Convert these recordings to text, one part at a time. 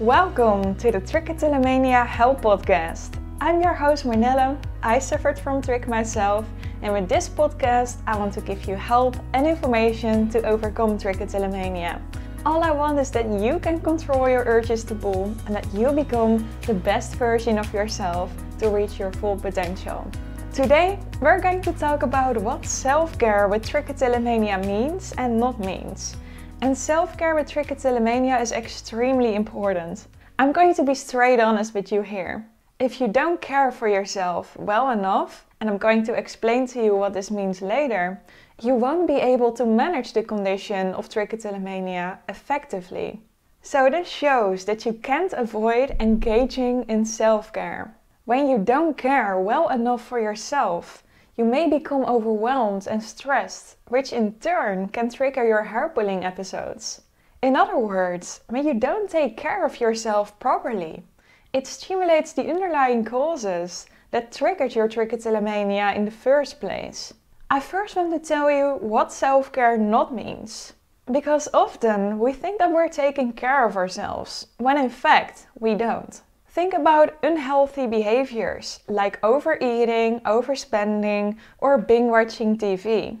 Welcome to the Trichotillomania Help Podcast. I'm your host Marnella. I suffered from trich myself, and with this podcast, I want to give you help and information to overcome trichotillomania. All I want is that you can control your urges to pull and that you become the best version of yourself to reach your full potential. Today, we're going to talk about what self care with trichotillomania means and not means. And self care with trichotillomania is extremely important. I'm going to be straight honest with you here. If you don't care for yourself well enough, and I'm going to explain to you what this means later, you won't be able to manage the condition of trichotillomania effectively. So, this shows that you can't avoid engaging in self care. When you don't care well enough for yourself, you may become overwhelmed and stressed, which in turn can trigger your hair pulling episodes. In other words, when you don't take care of yourself properly, it stimulates the underlying causes that triggered your trichotillomania in the first place. I first want to tell you what self care not means. Because often we think that we're taking care of ourselves, when in fact we don't. Think about unhealthy behaviors like overeating, overspending, or binge watching TV.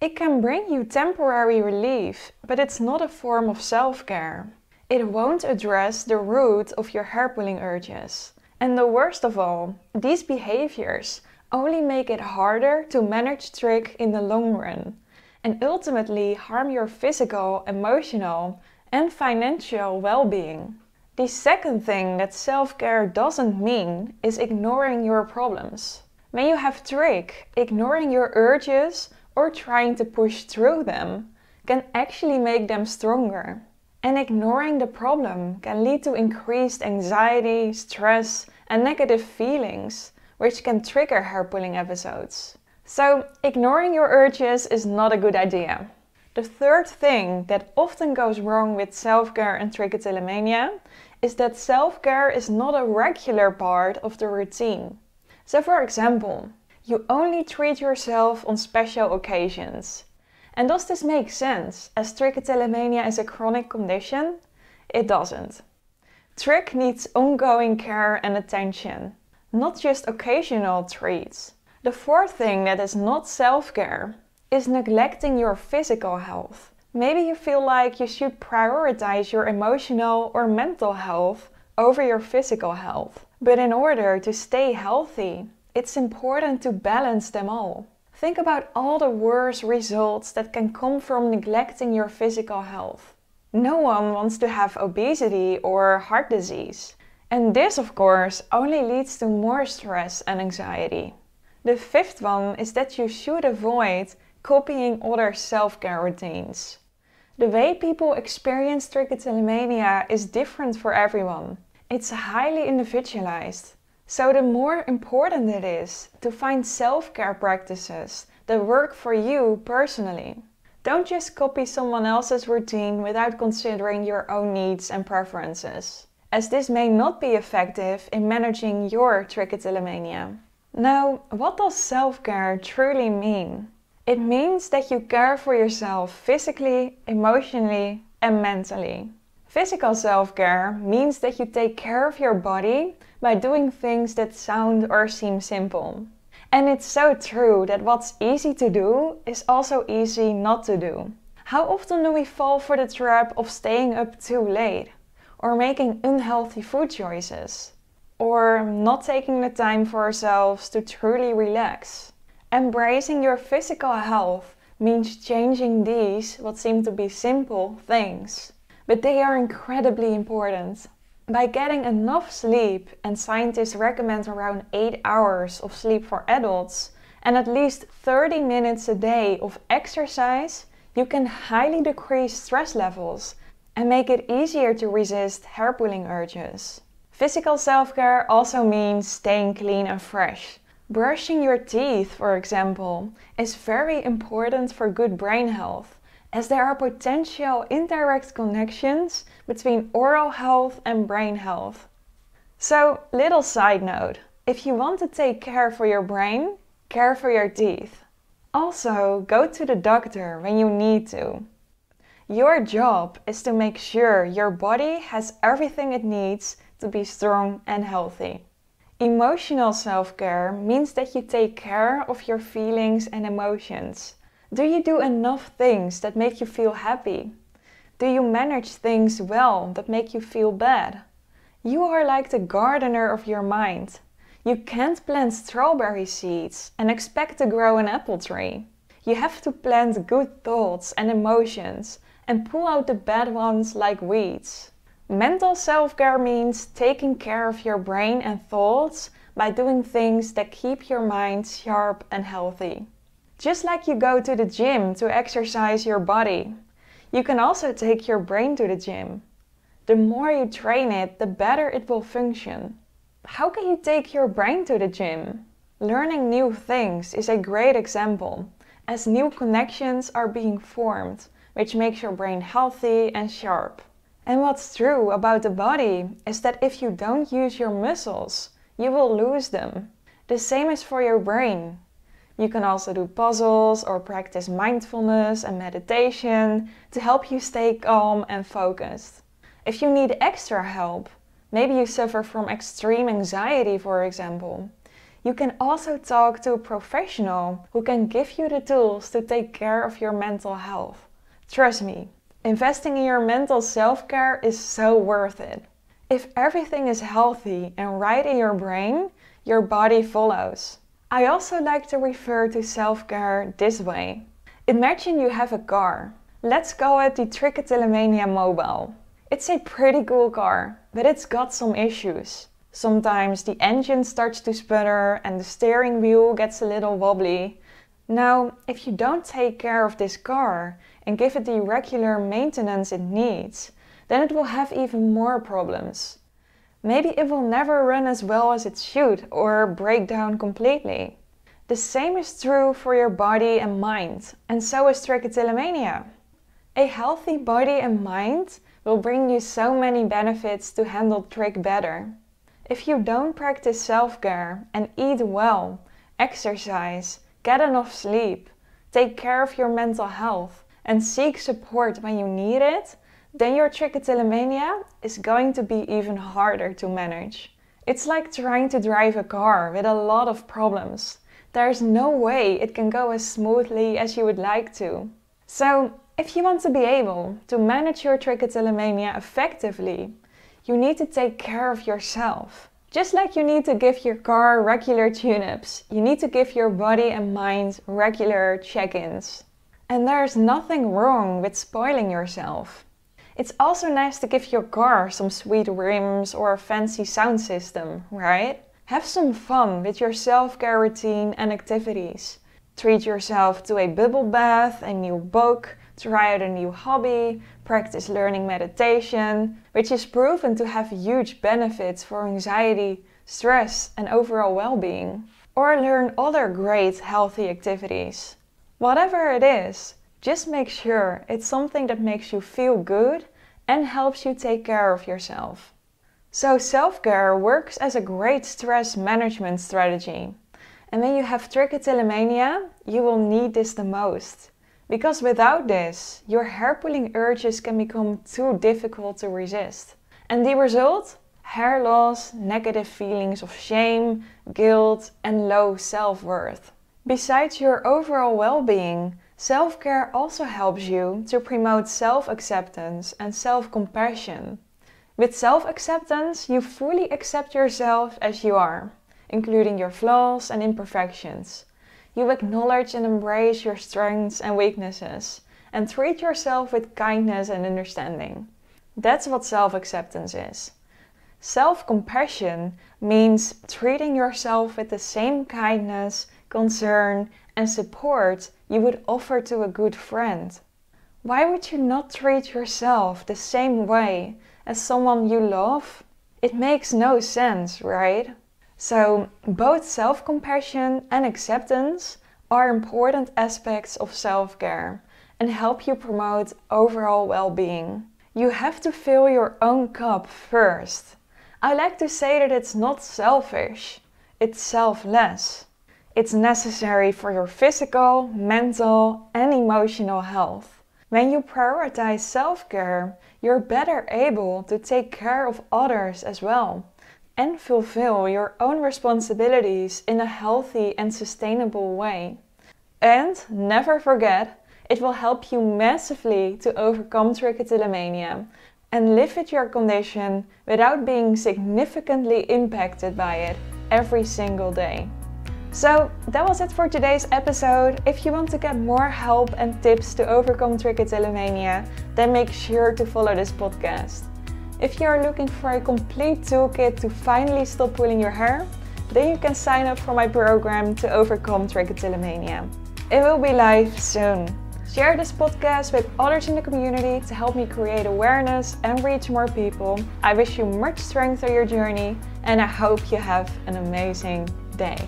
It can bring you temporary relief, but it's not a form of self care. It won't address the root of your hair pulling urges. And the worst of all, these behaviors only make it harder to manage trich in the long run and ultimately harm your physical, emotional, and financial well being. The second thing that self care doesn't mean is ignoring your problems. When you have trich, ignoring your urges or trying to push through them can actually make them stronger. And ignoring the problem can lead to increased anxiety, stress, and negative feelings, which can trigger hair pulling episodes. So, ignoring your urges is not a good idea. The third thing that often goes wrong with self care and trichotillomania is that self care is not a regular part of the routine. So, for example, you only treat yourself on special occasions. And does this make sense as trichotillomania is a chronic condition? It doesn't. Trich needs ongoing care and attention, not just occasional treats. The fourth thing that is not self care is neglecting your physical health. Maybe you feel like you should prioritize your emotional or mental health over your physical health. But in order to stay healthy, it's important to balance them all. Think about all the worst results that can come from neglecting your physical health. No one wants to have obesity or heart disease. And this, of course, only leads to more stress and anxiety. The fifth one is that you should avoid copying other self care routines. The way people experience trichotillomania is different for everyone. It's highly individualized. So, the more important it is to find self care practices that work for you personally. Don't just copy someone else's routine without considering your own needs and preferences, as this may not be effective in managing your trichotillomania. Now, what does self care truly mean? It means that you care for yourself physically, emotionally, and mentally. Physical self care means that you take care of your body by doing things that sound or seem simple. And it's so true that what's easy to do is also easy not to do. How often do we fall for the trap of staying up too late? Or making unhealthy food choices? Or not taking the time for ourselves to truly relax? Embracing your physical health means changing these, what seem to be simple, things. But they are incredibly important. By getting enough sleep, and scientists recommend around 8 hours of sleep for adults, and at least 30 minutes a day of exercise, you can highly decrease stress levels and make it easier to resist hair pulling urges. Physical self care also means staying clean and fresh. Brushing your teeth, for example, is very important for good brain health, as there are potential indirect connections between oral health and brain health. So, little side note if you want to take care for your brain, care for your teeth. Also, go to the doctor when you need to. Your job is to make sure your body has everything it needs to be strong and healthy. Emotional self care means that you take care of your feelings and emotions. Do you do enough things that make you feel happy? Do you manage things well that make you feel bad? You are like the gardener of your mind. You can't plant strawberry seeds and expect to grow an apple tree. You have to plant good thoughts and emotions and pull out the bad ones like weeds. Mental self care means taking care of your brain and thoughts by doing things that keep your mind sharp and healthy. Just like you go to the gym to exercise your body, you can also take your brain to the gym. The more you train it, the better it will function. How can you take your brain to the gym? Learning new things is a great example, as new connections are being formed, which makes your brain healthy and sharp. And what's true about the body is that if you don't use your muscles, you will lose them. The same is for your brain. You can also do puzzles or practice mindfulness and meditation to help you stay calm and focused. If you need extra help, maybe you suffer from extreme anxiety, for example, you can also talk to a professional who can give you the tools to take care of your mental health. Trust me, Investing in your mental self care is so worth it. If everything is healthy and right in your brain, your body follows. I also like to refer to self care this way. Imagine you have a car. Let's call it the Trichotillomania Mobile. It's a pretty cool car, but it's got some issues. Sometimes the engine starts to sputter and the steering wheel gets a little wobbly. Now, if you don't take care of this car, and give it the regular maintenance it needs, then it will have even more problems. Maybe it will never run as well as it should or break down completely. The same is true for your body and mind, and so is trichotillomania. A healthy body and mind will bring you so many benefits to handle trich better. If you don't practice self care and eat well, exercise, get enough sleep, take care of your mental health, and seek support when you need it, then your trichotillomania is going to be even harder to manage. It's like trying to drive a car with a lot of problems. There's no way it can go as smoothly as you would like to. So, if you want to be able to manage your trichotillomania effectively, you need to take care of yourself. Just like you need to give your car regular tune ups, you need to give your body and mind regular check ins. And there's nothing wrong with spoiling yourself. It's also nice to give your car some sweet rims or a fancy sound system, right? Have some fun with your self care routine and activities. Treat yourself to a bubble bath, a new book, try out a new hobby, practice learning meditation, which is proven to have huge benefits for anxiety, stress, and overall well being. Or learn other great healthy activities. Whatever it is, just make sure it's something that makes you feel good and helps you take care of yourself. So, self care works as a great stress management strategy. And when you have trichotillomania, you will need this the most. Because without this, your hair pulling urges can become too difficult to resist. And the result? Hair loss, negative feelings of shame, guilt, and low self worth. Besides your overall well being, self care also helps you to promote self acceptance and self compassion. With self acceptance, you fully accept yourself as you are, including your flaws and imperfections. You acknowledge and embrace your strengths and weaknesses, and treat yourself with kindness and understanding. That's what self acceptance is. Self compassion means treating yourself with the same kindness concern, and support you would offer to a good friend. Why would you not treat yourself the same way as someone you love? It makes no sense, right? So, both self compassion and acceptance are important aspects of self care and help you promote overall well being. You have to fill your own cup first. I like to say that it's not selfish, it's selfless. It's necessary for your physical, mental, and emotional health. When you prioritize self care, you're better able to take care of others as well and fulfill your own responsibilities in a healthy and sustainable way. And never forget, it will help you massively to overcome trichotillomania and live with your condition without being significantly impacted by it every single day. So that was it for today's episode. If you want to get more help and tips to overcome trichotillomania, then make sure to follow this podcast. If you are looking for a complete toolkit to finally stop pulling your hair, then you can sign up for my program to overcome trichotillomania. It will be live soon. Share this podcast with others in the community to help me create awareness and reach more people. I wish you much strength on your journey and I hope you have an amazing day.